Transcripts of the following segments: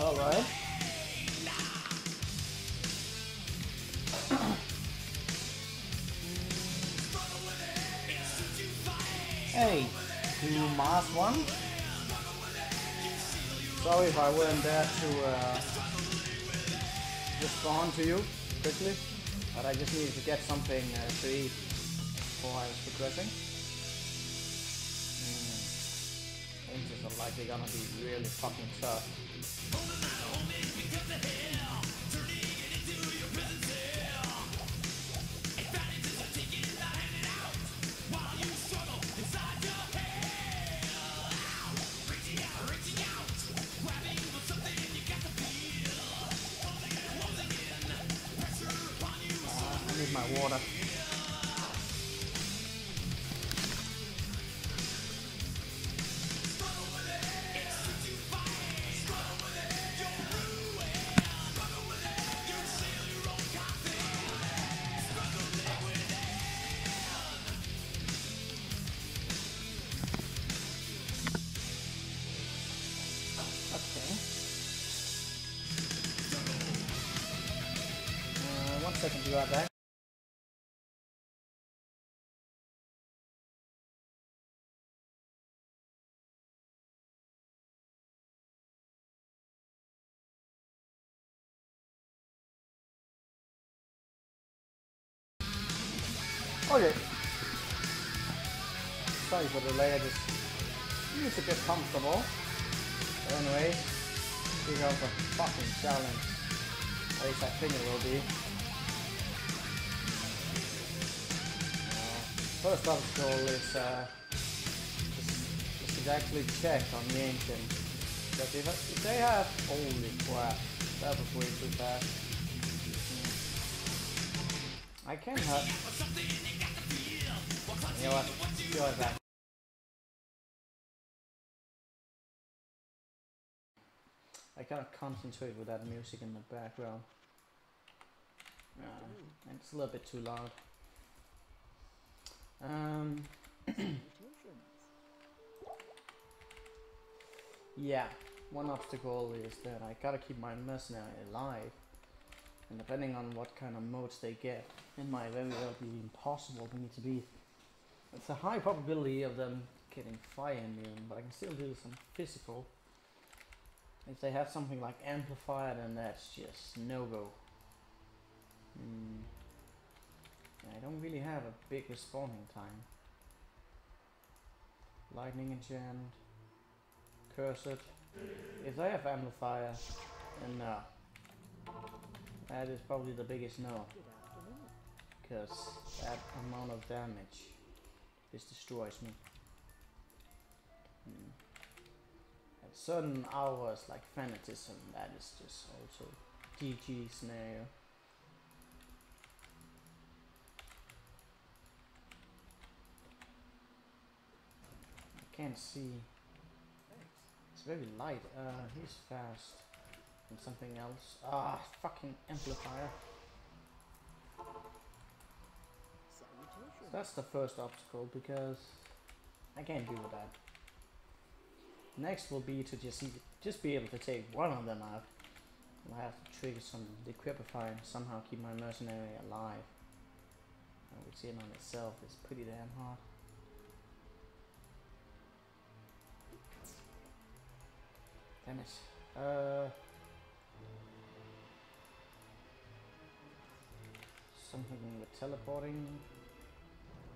Alright. hey, you Mars one? Sorry if I weren't there to uh, respond to you quickly, but I just needed to get something uh, to eat before I was progressing. Mm. Things are likely gonna be really fucking tough. Okay. Sorry for the delay, I just need to get comfortable. But anyway, because of fucking challenge. At least I think it will be. First obstacle is uh, just, just actually check on the. Because if, if they have, holy crap, that was way too fast. I can have. You know what? Back. I gotta concentrate with that music in the background. Uh, and it's a little bit too loud. Um, yeah, one obstacle is that I gotta keep my mercenary alive. And depending on what kind of modes they get, it might very well be impossible for me to beat. It's a high probability of them getting fire immune, but I can still do some physical. If they have something like amplifier, then that's just no go. I don't really have a big responding time. Lightning enchant, cursed. If they have amplifier, then no. That is probably the biggest no, because that amount of damage just destroys me. Hmm. At certain hours, like fanatism, that is just also GG scenario. Can't see. It's very light. Uh, he's fast. And something else. Ah, fucking amplifier. That's the first obstacle because I can't deal with that. Next will be to just just be able to take one of them out. I'll have to trigger some Decrepify and somehow keep my mercenary alive. Uh, Which in on itself is pretty damn hard. Damn it. Uh, something with teleporting.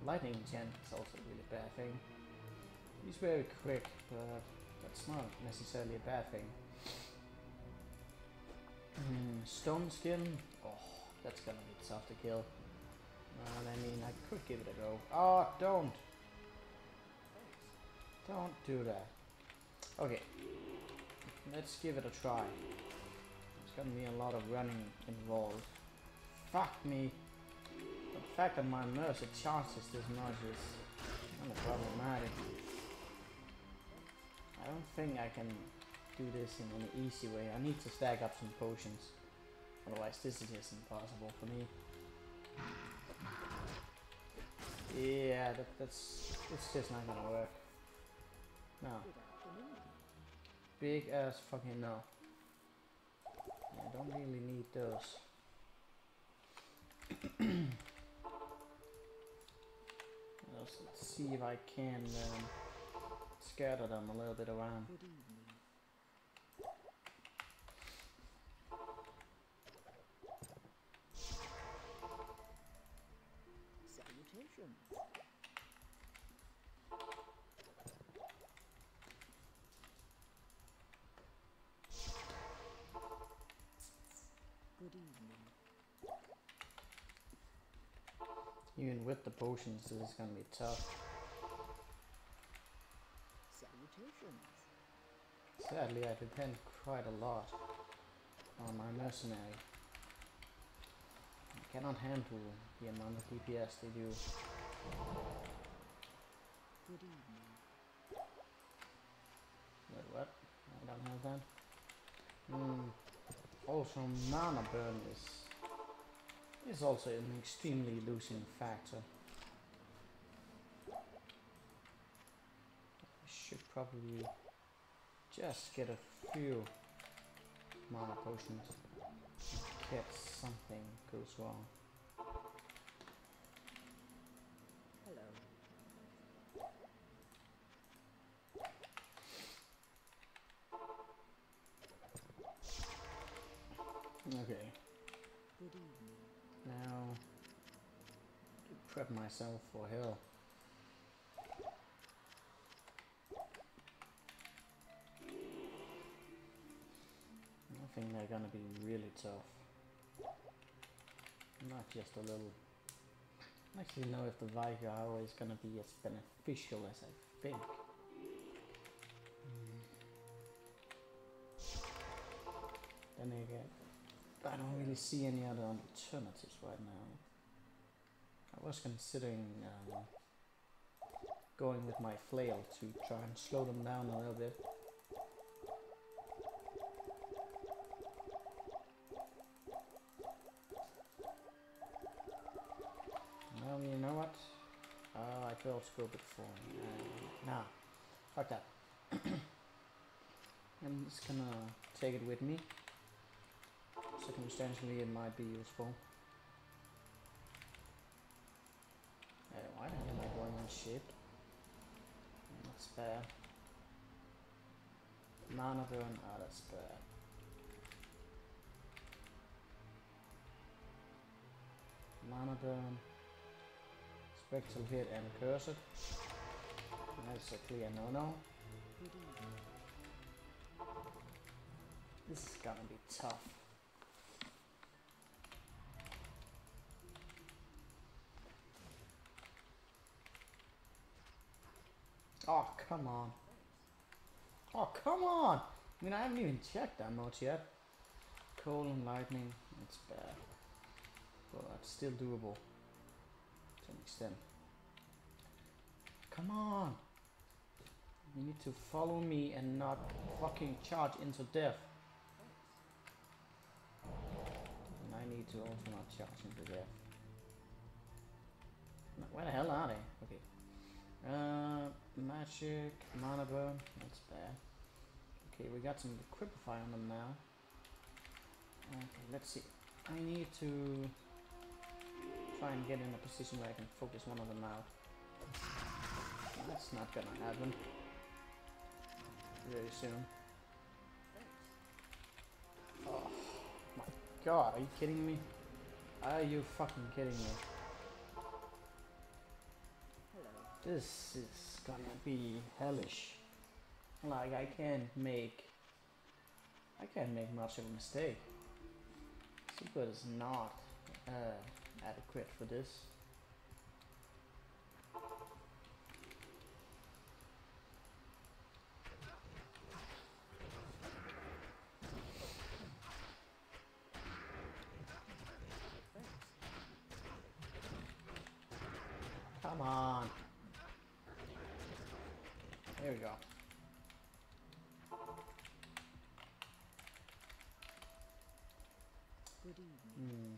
Lightning gen is also a really bad thing. He's very quick, but that's not necessarily a bad thing. Hmm, stone skin. Oh, that's gonna be tough to kill. Uh, I mean, I could give it a go. Oh, don't! Don't do that. Okay, let's give it a try. It's gonna be a lot of running involved. Fuck me. The fact that my mercy charges this much is kind of problematic. I don't think I can do this in an easy way. I need to stack up some potions. Otherwise this is just impossible for me. Yeah, that, that's it's just not gonna work. No. Big ass fucking no. I don't really need those. let's, let's see if I can um, scatter them a little bit around. Good. Salutations. Good evening. Even with the potions, this is gonna be tough. Salutations. Sadly, I depend quite a lot on my mercenary. I cannot handle the amount of DPS they do. Good evening. Wait, what? I don't have that. Hmm. Also, mana burn is is also an extremely losing factor. I should probably just get a few mana potions in case something goes wrong. Okay, now prep myself for hell. I think they're gonna be really tough. Not just a little. I actually know if the hour is gonna be as beneficial as I think. Mm. Then again, I don't really see any other alternatives right now. I was considering um, going with my flail to try and slow them down a little bit. Well, you know what? Uh, I could also go before. Uh, nah, fuck that. I'm just gonna take it with me. Circumstantially, it might be useful. Uh, why hell am I going on ship? That's bad. Mana burn, ah, that's bad. Mana burn. Spectral hit and cursed. That's a clear no-no. This is gonna be tough. Oh, come on. Oh, come on! I mean, I haven't even checked that much yet. Coal and lightning, it's bad. But it's still doable. To an extent. Come on! You need to follow me and not fucking charge into death. And I need to also not charge into death. Where the hell are they? Okay. Uh, magic, mana burn, that's bad. Okay, we got some Decrepify on them now. Okay, let's see. I need to try and get in a position where I can focus one of them out. That's not gonna happen very soon. Oh my god, are you kidding me? Are you fucking kidding me? This is gonna be hellish. Like I can't make I can't make much of a mistake. Super is not uh, adequate for this. Come on. There we go. Good evening. Hmm.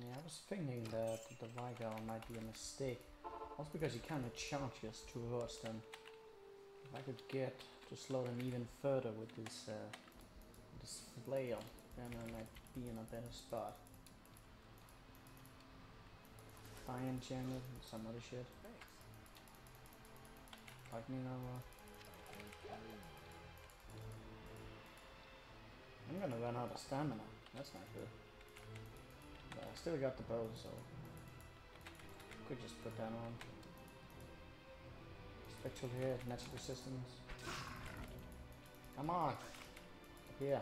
Yeah, I was thinking that the Vigor might be a mistake. Also because he kind of charges towards them. If I could get to slow them even further with this, uh, this flail, then I might be in a better spot. Fire enchanted and some other shit. Thanks. Lightning armor. I'm gonna run out of stamina. That's not good. But I still got the bow, so could just put that on. Spectral hit, natural resistance. Come on. Yeah.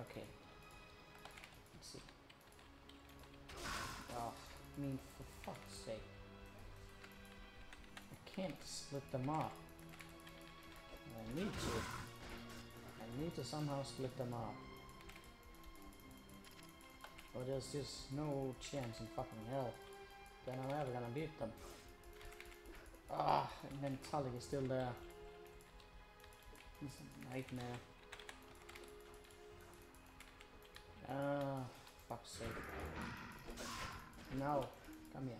Okay. Let's see. Oh, I mean, for fuck's sake. I can't split them up. I need to. I need to somehow split them up. Or there's just no chance in fucking hell that I'm ever gonna beat them. Ah, and then Tully is still there. It's a nightmare. Ah, fuck's sake. No, come here.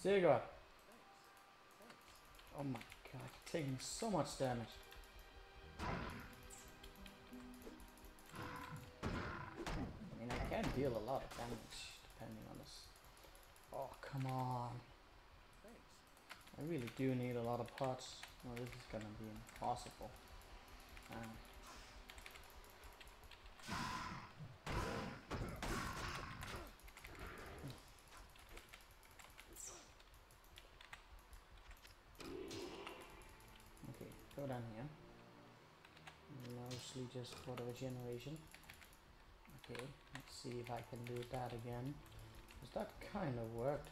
Sigurd! Oh my god, taking so much damage. I mean, I can deal a lot of damage depending on this. Oh, come on. I really do need a lot of pots. Oh, this is gonna be impossible. Um, down here. Mostly just for the regeneration. Okay, let's see if I can do that again. 'Cause that kind of worked.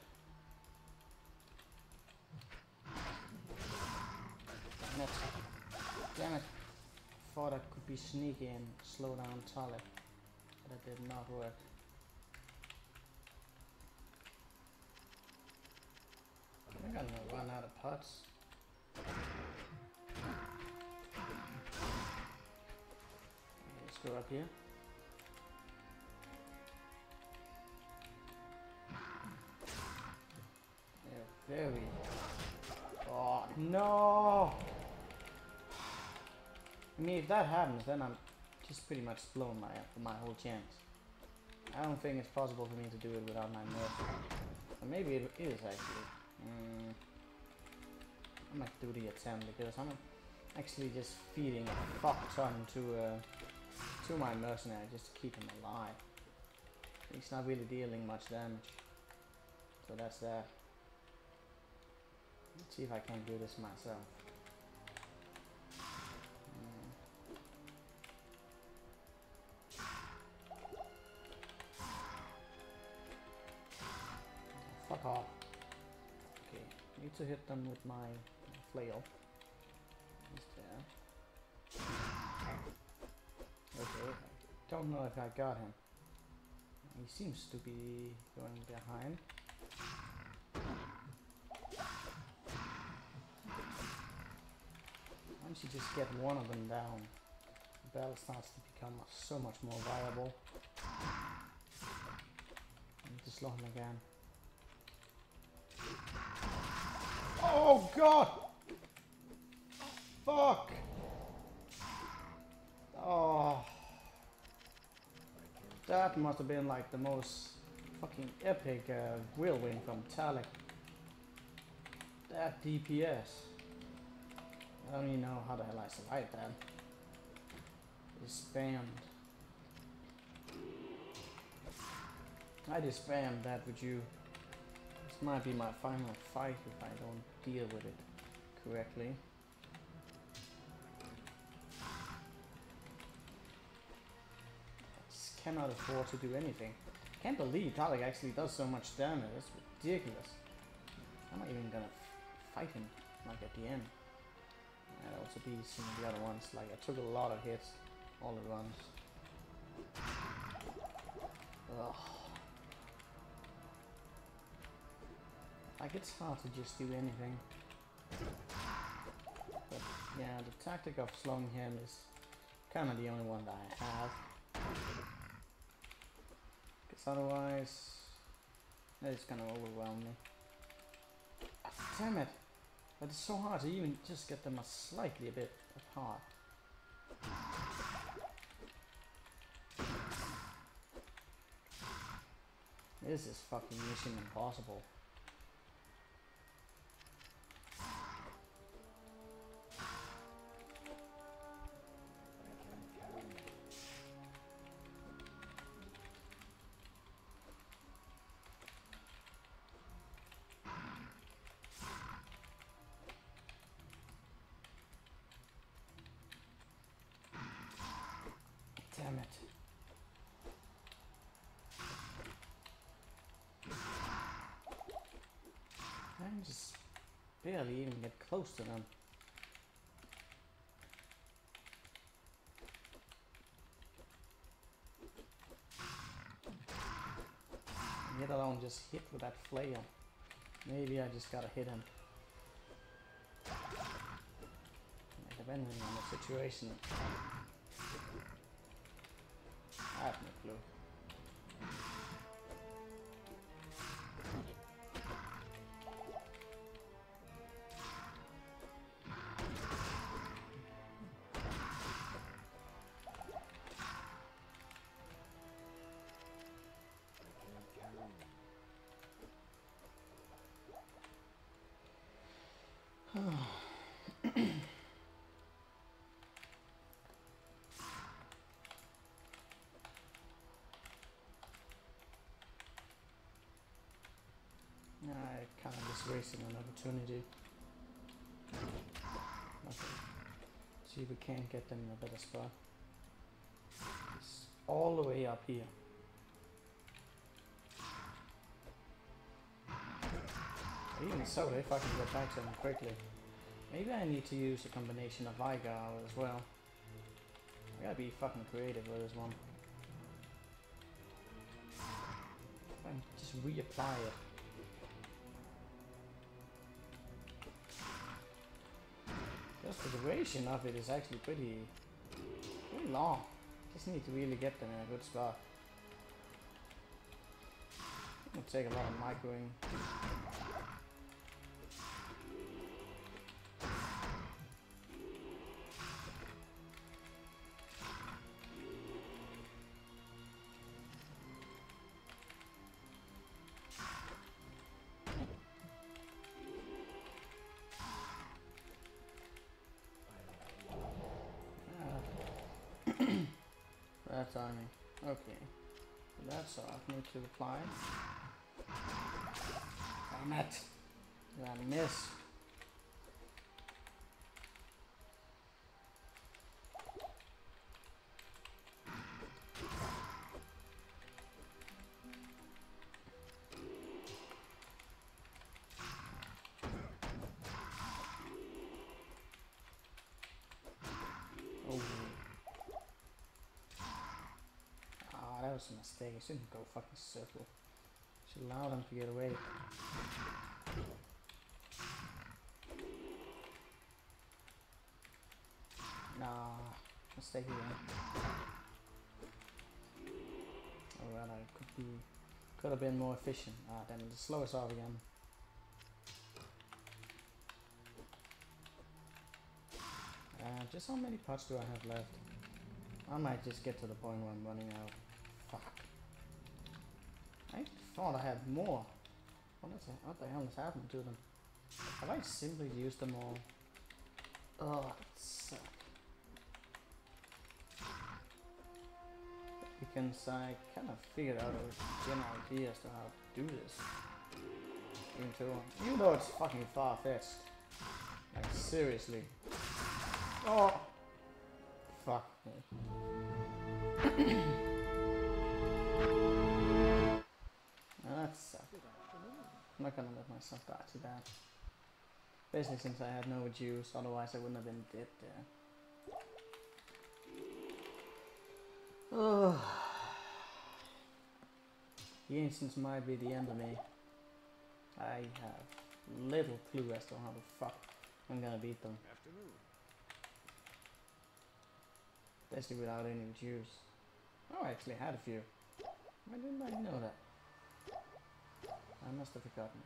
Damn it. Damn it. Thought I could be sneaky and slow down Tully. But it did not work. I'm gonna run out of pots. Go up here. Yeah, very. Oh no! I mean, if that happens, then I'm just pretty much blown my my whole chance. I don't think it's possible for me to do it without my nerf. Or maybe it is actually. Mm, I might do the attempt because I'm actually just feeding a fuck ton to uh, to my mercenary just to keep him alive. He's not really dealing much damage. So that's that. Let's see if I can do this myself. Fuck off. Okay, need to hit them with my flail. Don't know if I got him. He seems to be going behind. Once you just get one of them down, the battle starts to become so much more viable. I need to slow him again. Oh god! Fuck! Oh. That must have been like the most fucking epic uh, whirlwind from Talic. That DPS. I don't even know how the hell I survived that. Just spammed. I just spammed that with you. This might be my final fight if I don't deal with it correctly. Cannot afford to do anything. Can't believe Talic actually does so much damage. That's ridiculous. I'm not even gonna fight him like at the end. And also be some of the other ones. Like I took a lot of hits all at once. Ugh. Like it's hard to just do anything. But yeah, the tactic of slowing him is kind of the only one that I have. Otherwise, it's gonna overwhelm me. Damn it. But it's so hard to even just get them a slightly a bit apart. This is fucking mission impossible. Barely even get close to them. Yet alone just hit with that flail. Maybe I just gotta hit him. Depending on the situation. I kind of just wasting an opportunity. Okay. See if we can't get them in a better spot. It's all the way up here. Even so, if I can get back to them quickly. Maybe I need to use a combination of Vigor as well. I gotta be fucking creative with this one. Just reapply it. Just the duration of it is actually pretty, pretty long. Just need to really get them in a good spot. It'll take a lot of microing. Timing. Okay. That's off. Need to reply. Damn it. Did I miss? Was a mistake. I shouldn't go fucking circle. Should allow them to get away. Nah, mistake again. Alright, I could be, could have been more efficient. Ah, damn it, slow us off again. Uh, just how many pots do I have left? I might just get to the point where I'm running out. I thought I had more. What, is what the hell has happened to them? Have I simply used them all? Oh, suck. Because I kind of figured out a general idea as to how to do this. Even though, even though it's fucking far-fetched. Like, seriously. Oh! Fuck me. Not gonna let myself die to that. Basically since I had no juice, otherwise I wouldn't have been dead there. Oh. The ancients might be the end of me. I have little clue as to how the fuck I'm gonna beat them. Afternoon. Without any juice. Oh, I actually had a few. Why didn't I know that? I must have forgotten.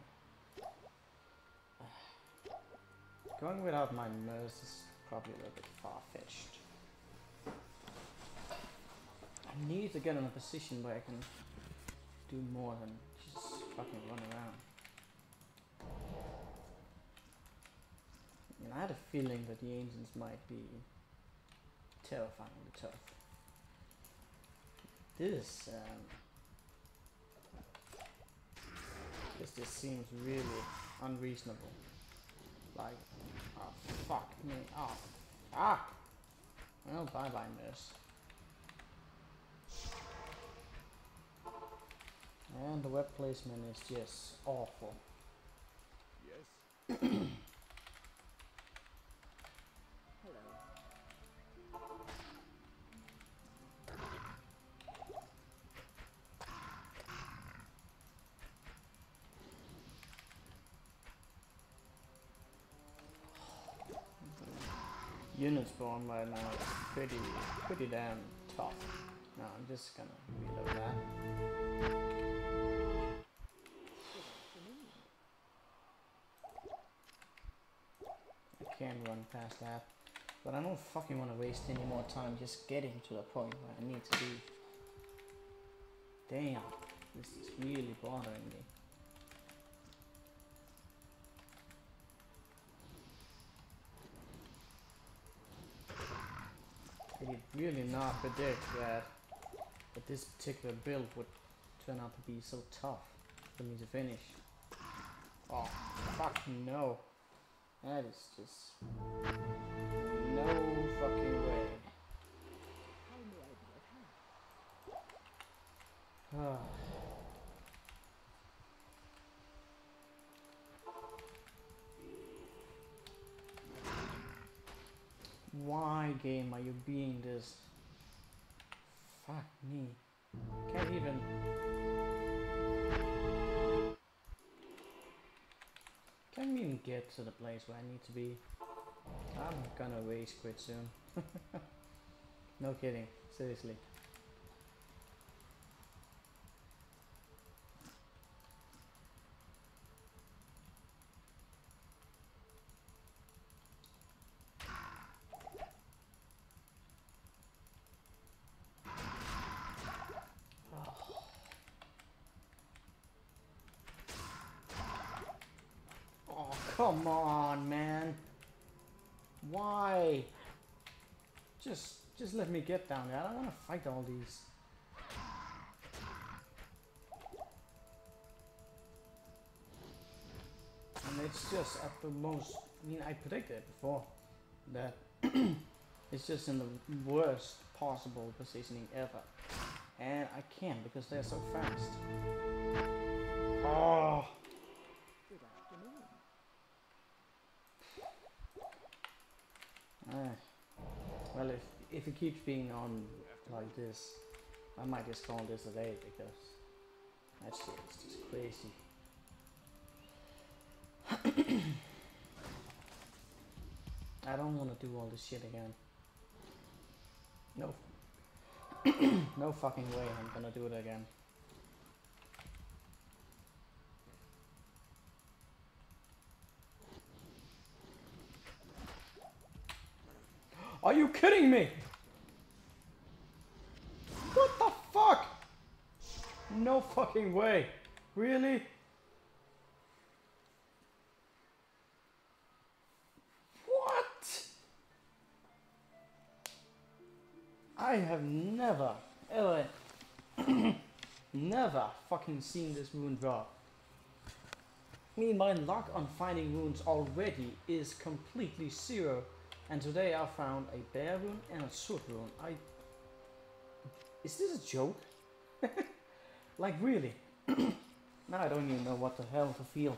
Going without my nurse is probably a little bit far-fetched. I need to get in a position where I can do more than just fucking run around. And I had a feeling that the ancients might be terrifyingly tough. This, um, this just seems really unreasonable. Like, oh fuck me, oh, ah! fuck! Well, bye bye, miss. And the web placement is just awful. Yes. Unit spawn right now is pretty, pretty damn tough. No, I'm just gonna reload that. I can't run past that. But I don't fucking want to waste any more time just getting to the point where I need to be. Damn, this is really bothering me. I did really not predict that, that this particular build would turn out to be so tough for me to finish. Oh, fuck no. That is just no fucking way. How may I be of help? Ah. Why game are you being this? Fuck me. Can't even. Can't even get to the place where I need to be. I'm gonna race quit soon. no kidding, seriously. Oh, come on, man. Why? Just, just let me get down there. I don't want to fight all these. And it's just at the most. I mean, I predicted it before that it's just in the worst possible positioning ever, and I can't because they're so fast. Oh. Good afternoon. Ah. Well, if if it keeps being on like this, I might just call this a day because that shit is just crazy. I don't want to do all this shit again. No. no fucking way I'm gonna do it again. Are you kidding me? What the fuck? No fucking way. Really? What? I have never, ever, never fucking seen this rune drop. I mean, my luck on finding runes already is completely zero. And today I found a Ber rune and a Zod rune. I. Is this a joke? like, really? now I don't even know what the hell to feel.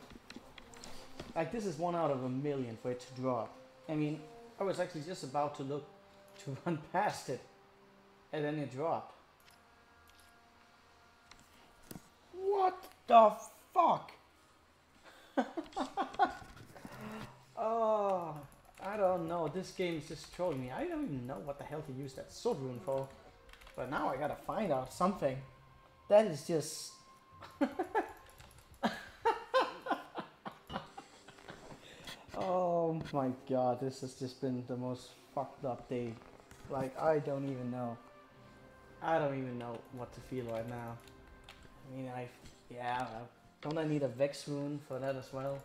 Like, this is one out of a million for it to drop. I mean, I was actually just about to look to run past it, and then it dropped. What the fuck? oh. I don't know. This game is just trolling me. I don't even know what the hell to use that Zod rune for. But now I gotta find out something. That is just. oh my god, this has just been the most fucked up day. Like, I don't even know. I don't even know what to feel right now. I mean, I. Yeah, uh, don't I need a Vex rune for that as well?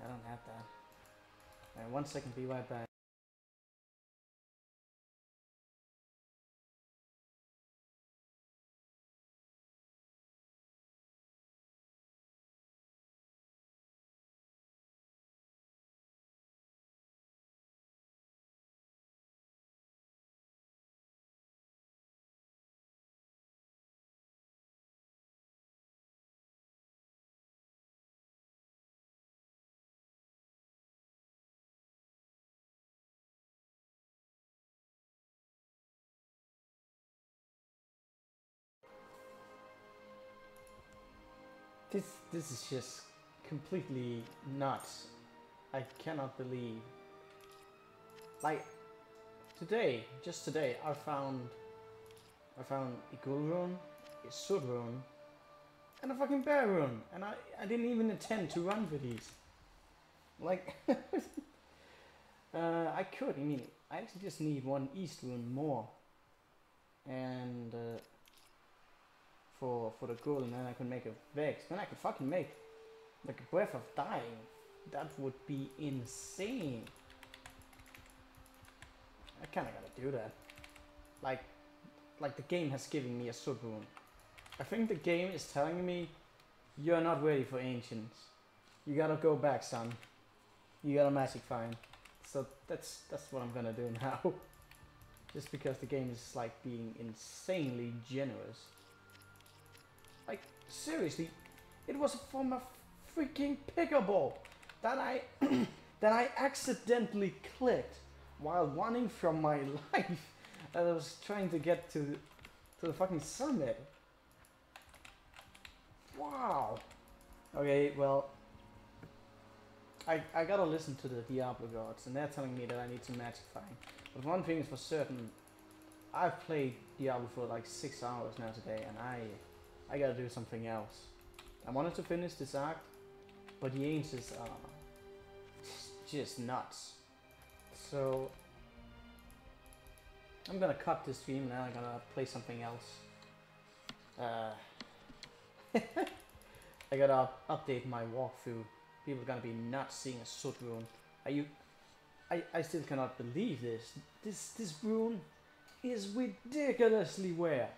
I don't have that. Alright, one second, be right back. This this is just completely nuts. I cannot believe. Like today, just today, I found I found a Gul rune, a Zod rune, and a fucking Ber rune, and I I didn't even intend to run for these. Like, uh, I could. I mean, I actually just need one Ist rune more, and. Uh, for for the Gul and then I can make a Vex. Then I could fucking make like a Breath of Dying. That would be insane. I kinda gotta do that. Like like the game has given me a Zod rune. I think the game is telling me you're not ready for ancients. You gotta go back, son. You gotta magic find. So that's that's what I'm gonna do now. Just because the game is like being insanely generous. Like, seriously, it was from a freaking pickleball that I that I accidentally clicked while running from my life. As I was trying to get to to the fucking summit. Wow. Okay, well, I I gotta listen to the Diablo gods, and they're telling me that I need to magic. But one thing is for certain, I've played Diablo for like six hours now today, and I I gotta do something else. I wanted to finish this act, but the ancients are just nuts. So I'm gonna cut this stream then I'm gonna play something else. Uh, I gotta update my walkthrough. People are gonna be nuts seeing a Zod rune. Are you? I I still cannot believe this. This this rune is ridiculously rare.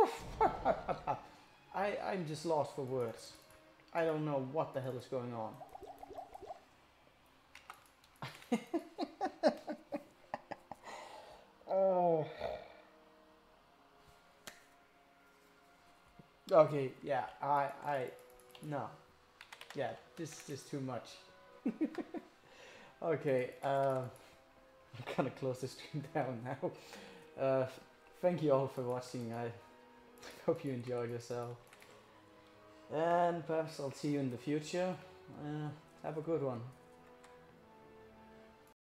I, I'm just lost for words. I don't know what the hell is going on. oh. Okay, yeah, I, I, no. Yeah, this is too much. okay, uh, I'm gonna close the stream down now. Uh, thank you all for watching. I Hope you enjoyed yourself. And perhaps I'll see you in the future. Uh, have a good one.